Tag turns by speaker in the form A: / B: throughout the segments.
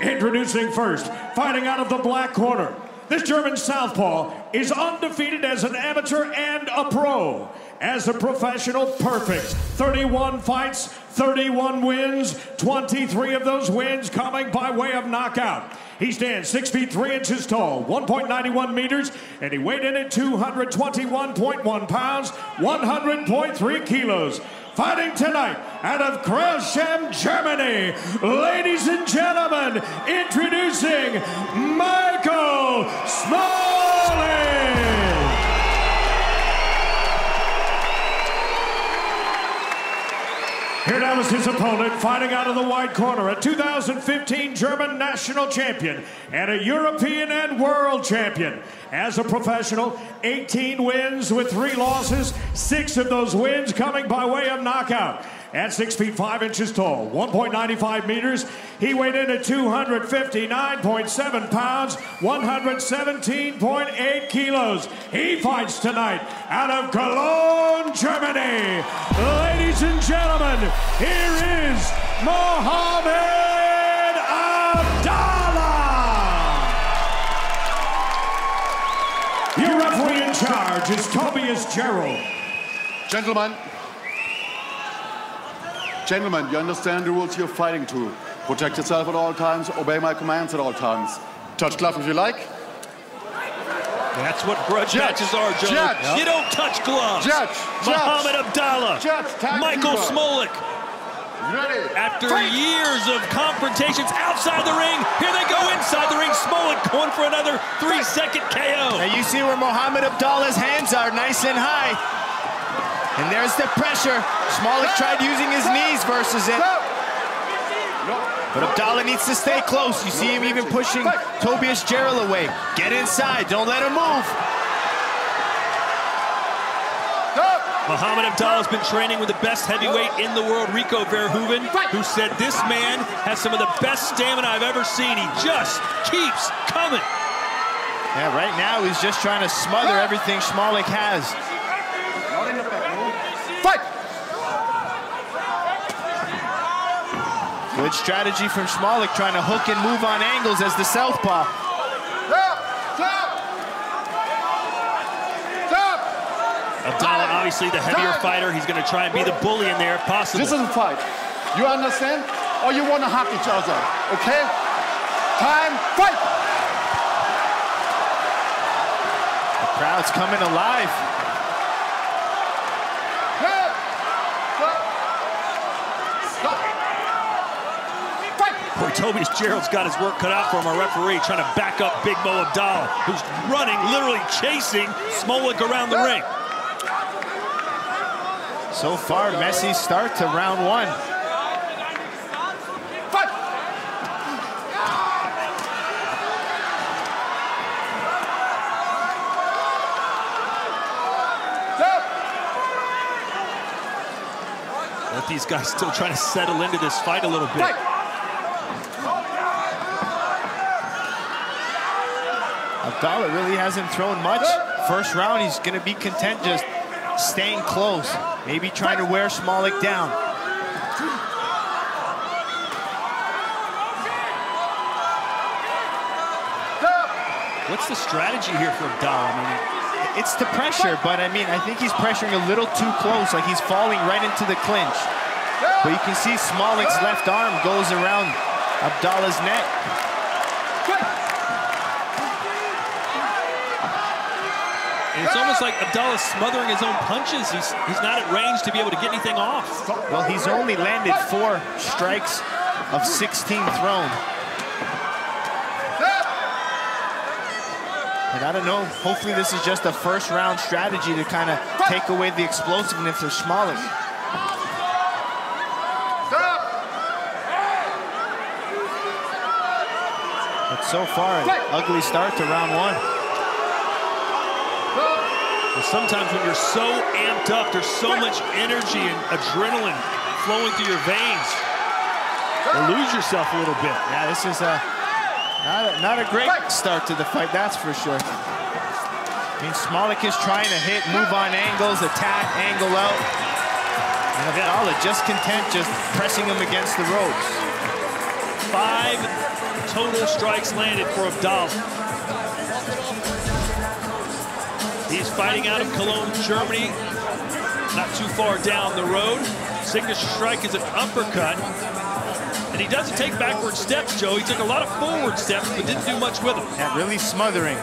A: Introducing first, fighting out of the black corner. This German southpaw is undefeated as an amateur and a pro. As a professional, perfect. 31 fights, 31 wins, 23 of those wins coming by way of knockout. He stands 6 feet 3 inches tall, 1.91 meters, and he weighed in at 221.1 pounds, 100.3 kilos fighting tonight out of Crailsheim, Germany. Ladies and gentlemen, introducing Michael Smolik. Now is his opponent, fighting out of the white corner, a 2015 German national champion and a European and world champion. As a professional, 18 wins with three losses, six of those wins coming by way of knockout. At 6 feet 5 inches tall, 1.95 meters, he weighed in at 259.7 pounds, 117.8 kilos. He fights tonight out of Cologne, Germany. Ladies and gentlemen, here is Mohammed Abdallah. Your referee in charge is Tobias Gerald.
B: Gentlemen, gentlemen, you understand the rules you're fighting to. Protect yourself at all times, obey my commands at all times. Touch glove if you like.
C: That's what grudge
B: Judge,
C: matches are, Joe.
B: judge.
C: You don't touch gloves.
B: Judge,
C: Mohammed
B: judge.
C: Abdallah.
B: Judge,
C: Michael
B: keeper.
C: Smolik.
B: Ready.
C: After
B: Fight.
C: years of confrontations outside the ring, here they go inside the ring. Smolik going for another three-second KO.
D: Now you see where Mohammed Abdallah's hands are nice and high. And there's the pressure. Smolik tried using his knees versus it. But Abdallah needs to stay close. You see him even pushing Tobias Gerald away. Get inside, don't let him move.
C: Mohammed Abdallah's been training with the best heavyweight in the world, Rico Verhoeven, who said this man has some of the best stamina I've ever seen. He just keeps coming.
D: Yeah, right now he's just trying to smother everything Smolik has. Good strategy from Smolik trying to hook and move on angles as the southpaw.
B: Stop. Stop. Stop.
C: Abdallah, obviously the heavier fighter. He's going to try and be the bully in there if possible.
B: This is a fight. You understand? Or you want to hug each other, okay? Time, fight!
D: The crowd's coming alive.
B: Stop. Stop. Stop. Fight!
C: Boy, Tobias Gerald's got his work cut out for him, our referee, trying to back up Big Mo Abdallah, who's running, literally chasing Smolik around the ring.
D: So far, messy start to round one.
B: Fight!
C: These guys still trying to settle into this fight a little bit.
B: Fight!
D: Abdallah really hasn't thrown much. First round, he's going to be content just staying close. Maybe trying to wear Smolik down.
C: What's the strategy here for Abdallah? I mean,
D: It's the pressure, but I mean, I think he's pressuring a little too close, like he's falling right into the clinch. But you can see Smolik's left arm goes around Abdallah's neck.
C: It's almost like Abdallah's smothering his own punches. He's, he's not at range to be able to get anything off.
D: Well, he's only landed four strikes of 16 thrown. And I don't know, hopefully this is just a first round strategy to kind of take away the explosiveness of Smolik. But so far, an ugly start to round one.
C: And sometimes when you're so amped up, there's so much energy and adrenaline flowing through your veins. You lose yourself a little bit.
D: Yeah, this is a not a, not a great start to the fight, that's for sure. I mean, Smolik is trying to hit, move on angles, attack, angle out. And Abdallah just content just pressing him against the ropes.
C: Five total strikes landed for Abdallah. He's fighting out of Cologne, Germany, not too far down the road. Signature strike is an uppercut. And he doesn't take backward steps, Joe. He took a lot of forward steps, but didn't do much with them.
D: Really smothering.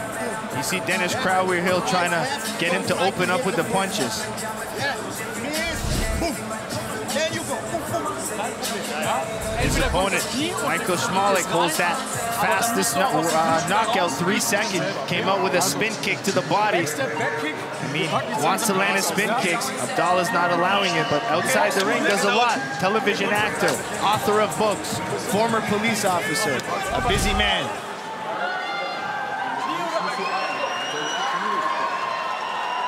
D: You see Dennis Crowell Hill trying to get him to open up with the punches. His opponent, Michael Smolik, holds that fastest uh, knockout, three second. Came out with a spin kick to the body. I mean, wants to land his spin kicks. Abdallah's not allowing it, but outside the ring does a lot. Television actor, author of books, former police officer, a busy man.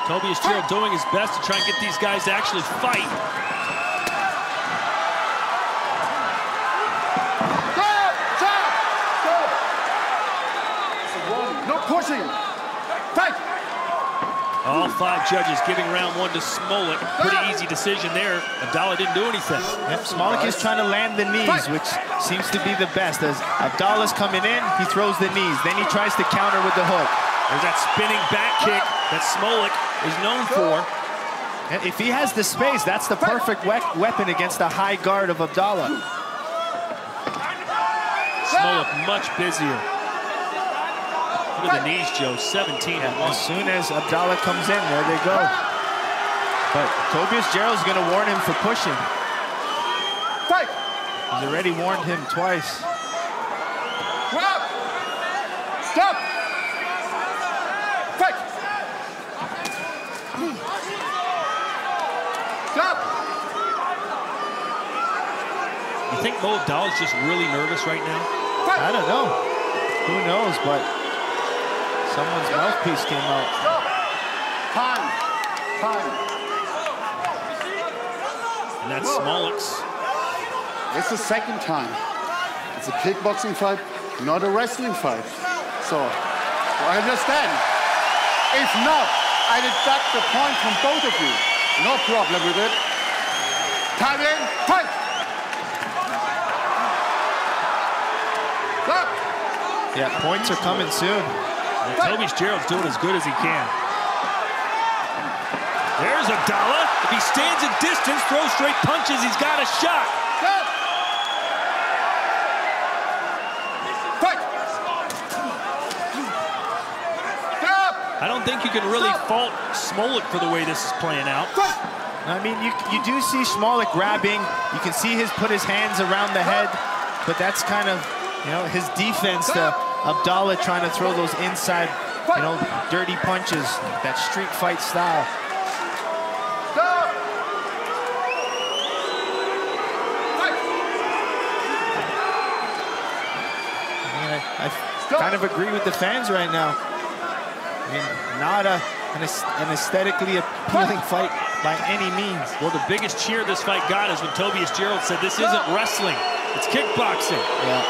C: Tobias Gerald doing his best to try and get these guys to actually fight.
B: No pushing. Fight.
C: All five judges giving round one to Smolik. Pretty easy decision there. Abdallah didn't do anything.
D: Yep, Smolik is trying to land the knees, which seems to be the best. As Abdallah's coming in, he throws the knees. Then he tries to counter with the hook.
C: There's that spinning back kick that Smolik is known for.
D: And If he has the space, that's the perfect we weapon against the high guard of Abdallah.
C: Smolik much busier. Look at the knees, Joe. 17
D: yeah, As soon as Abdallah comes in, there they go. But Tobias Gerald's going to warn him for pushing.
B: Fight.
D: He's already warned him twice.
B: Stop. Stop. Fight. Stop.
C: You think Mo Abdallah's just really nervous right now?
B: Fight.
D: I don't know. Who knows, but someone's mouthpiece came out.
B: Stop. Time. Time.
C: And that's Smolik's.
B: It's the second time. It's a kickboxing fight, not a wrestling fight. So, I understand. If not, I deduct the point from both of you. No problem with it. Time in, fight!
D: Yeah, points are coming soon.
C: And Tobias Gerald's doing as good as he can. There's Abdallah. If he stands at distance, throws straight punches, he's got a shot.
B: Stop! Fight! Stop!
C: I don't think you can really
B: Stop.
C: fault Smolik for the way this is playing out.
B: Fight!
D: I mean, you, you do see Smolik grabbing. You can see his put his hands around the head, but that's kind of, you know, his defense to Abdallah trying to throw those inside, you know, dirty punches, that street fight style. I mean, I, I kind of agree with the fans right now. I mean, not a, an, an aesthetically appealing fight by any means.
C: Well, the biggest cheer this fight got is when Tobias Gerald said, this isn't wrestling, it's kickboxing.
D: Yeah.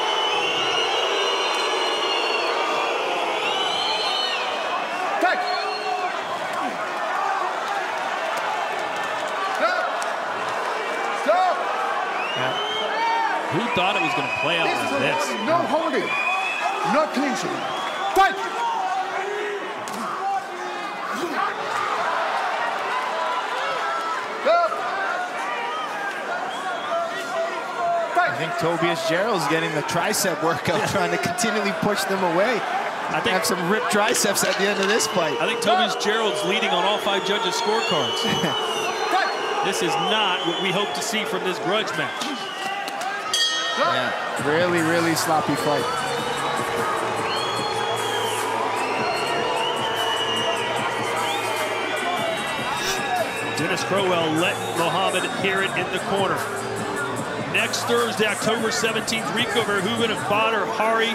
B: Fight! Stop! Stop!
D: yeah.
C: Who thought it was going to play out
B: This
C: like this?
B: no holding, no clinching. Fight! Stop!
D: I think Tobias Gerald's getting the tricep workout, trying to continually push them away.
C: I think,
D: Have some ripped triceps at the end of this fight.
C: I think Tobias Gerald's leading on all five judges' scorecards. This is not what we hope to see from this grudge match.
D: Yeah, really, really sloppy fight.
C: Dennis Crowell let Mohammed hear it in the corner. Next Thursday, October 17th, Rico Verhoeven and Badr Hari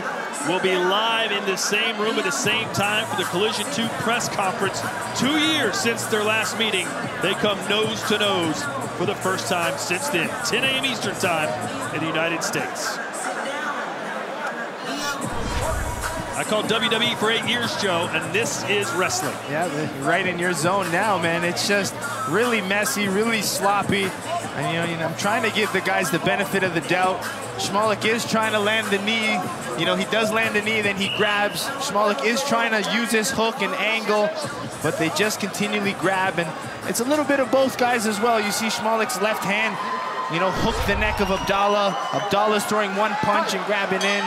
C: will be live in the same room at the same time for the Collision 2 press conference. Two years since their last meeting, they come nose to nose for the first time since then. 10 a.m. Eastern Time in the United States. I called WWE for eight years, Joe, and this is wrestling.
D: Yeah, right in your zone now, man. It's just really messy, really sloppy. And, you know, you know, I'm trying to give the guys the benefit of the doubt. Smolik is trying to land the knee. You know, he does land the knee, then he grabs. Smolik is trying to use his hook and angle, but they just continually grab. And it's a little bit of both guys as well. You see Smolik's left hand, you know, hook the neck of Abdallah. Abdallah's throwing one punch and grabbing in.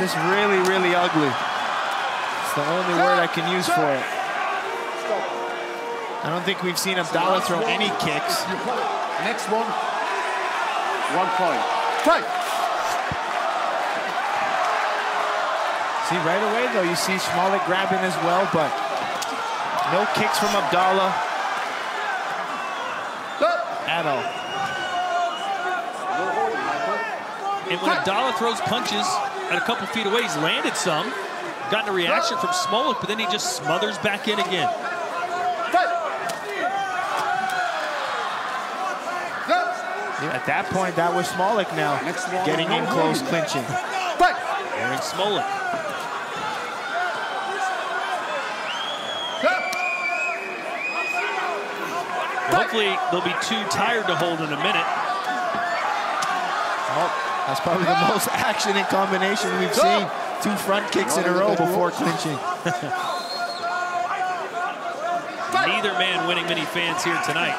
D: Just really, really ugly. It's the only word I can use for it. I don't think we've seen Abdallah throw any kicks.
B: Next one. One point. Fight!
D: See, right away, though, you see Smolik grabbing as well, but no kicks from Abdallah at all.
C: And when Abdallah throws punches at a couple feet away, he's landed some, gotten a reaction from Smolik, but then he just smothers back in again.
D: At that point, that was Smolik now, getting in close, clinching.
C: Aaron Smolik. Hopefully, they'll be too tired to hold in a minute.
D: That's probably the most action in combination we've seen. Two front kicks in a row before clinching.
C: Neither man winning many fans here tonight.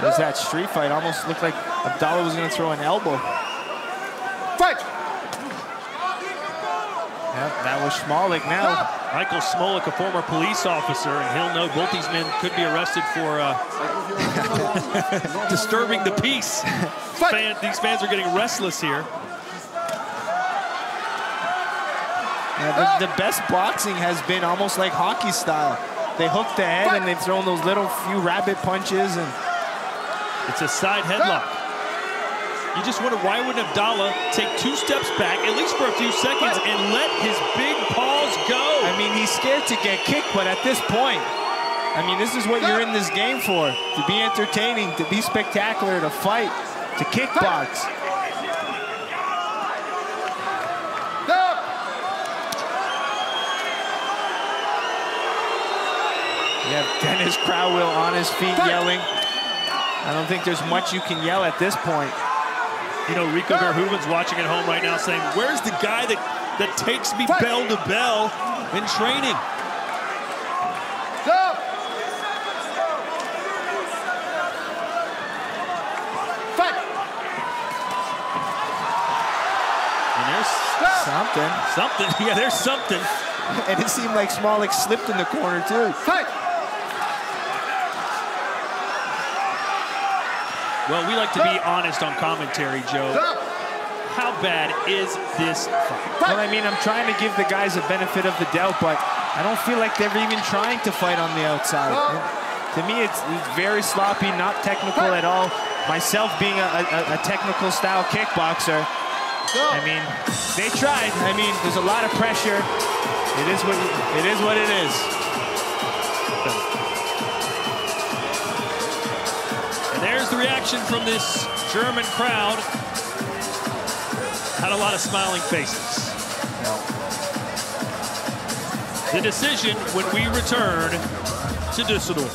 D: There's that street fight. Almost looked like Abdallah was going to throw an elbow.
B: Fight!
D: Yep, that was Smolik now.
C: Michael Smolik, a former police officer, and he'll know both these men could be arrested for uh, disturbing the peace. Fan, these fans are getting restless here.
D: Yeah, the, the best boxing has been almost like hockey style. They hook the head and they've thrown those little few rabbit punches and
C: It's a side headlock. You just wonder why wouldn't Abdallah take two steps back, at least for a few seconds, and let his big paws go?
D: I mean, he's scared to get kicked, but at this point, I mean, this is what you're in this game for. To be entertaining, to be spectacular, to fight, to kickbox. You have Dennis Crowell on his feet yelling. I don't think there's much you can yell at this point.
C: You know, Rico Verhoeven's watching at home right now saying, where's the guy that, that takes me bell to bell in training? Fight! And there's
D: Something.
C: something. Yeah, there's something.
D: And it seemed like Smolik slipped in the corner, too.
C: Well, we like to be honest on commentary, Joe. How bad is this fight?
D: Well, I mean, I'm trying to give the guys a benefit of the doubt, but I don't feel like they're even trying to fight on the outside. To me, it's, it's very sloppy, not technical at all. Myself being a, a, a technical style kickboxer, I mean, they tried. I mean, there's a lot of pressure. It is what it is. What it is.
C: Reaction from this German crowd. Had a lot of smiling faces. The decision when we return to Dusseldorf.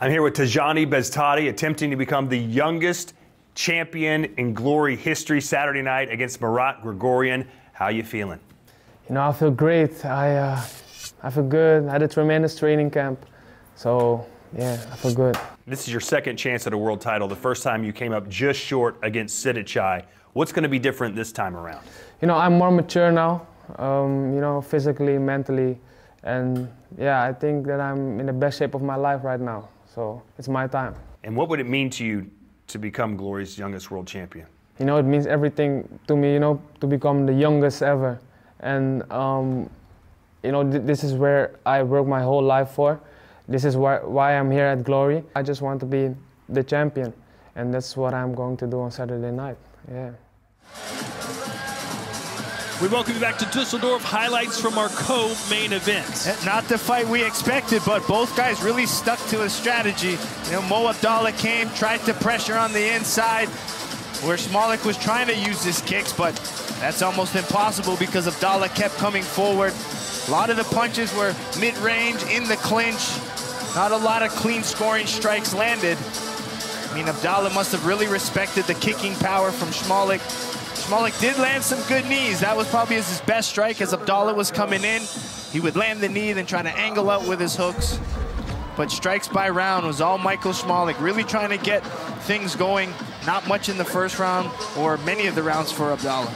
E: I'm here with Tyjani Beztati, attempting to become the youngest champion in Glory history Saturday night against Marat Grigorian. How you feeling?
F: You know, I feel great. I, uh, I feel good. I had a tremendous training camp. So, yeah, I feel good.
E: This is your second chance at a world title. The first time you came up just short against Sitthichai. What's going to be different this time around?
F: You know, I'm more mature now, um, you know, physically, mentally. And yeah, I think that I'm in the best shape of my life right now. So it's my time.
E: And what would it mean to you to become Glory's youngest world champion?
F: You know, it means everything to me, you know, to become the youngest ever. And, um, you know, th- this is where I worked my whole life for. This is why, why I'm here at Glory. I just want to be the champion. And that's what I'm going to do on Saturday night. Yeah.
C: We welcome you back to Dusseldorf. Highlights from our co-main event.
D: Not the fight we expected, but both guys really stuck to a strategy. You know, Mo Abdallah came, tried to pressure on the inside. Where Smolik was trying to use his kicks, but that's almost impossible because Abdallah kept coming forward. A lot of the punches were mid-range, in the clinch. Not a lot of clean scoring strikes landed. I mean, Abdallah must have really respected the kicking power from Smolik. Smolik did land some good knees. That was probably his best strike as Abdallah was coming in. He would land the knee, then try to angle out with his hooks. But strikes by round was all Michael Smolik, really trying to get things going. Not much in the first round or many of the rounds for Abdallah.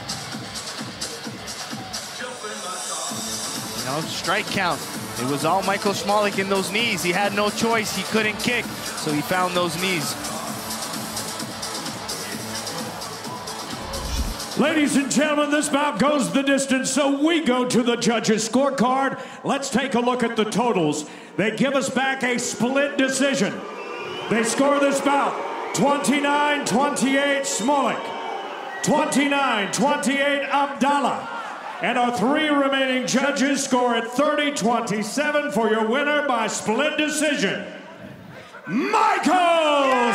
D: You know, strike count. It was all Michael Smolik in those knees. He had no choice. He couldn't kick, so he found those knees.
A: Ladies and gentlemen, this bout goes the distance, so we go to the judges' scorecard. Let's take a look at the totals. They give us back a split decision. They score this bout 29 28 Smolik, 29 28 Abdallah. And our three remaining judges score at 30 27 for your winner by split decision, Michael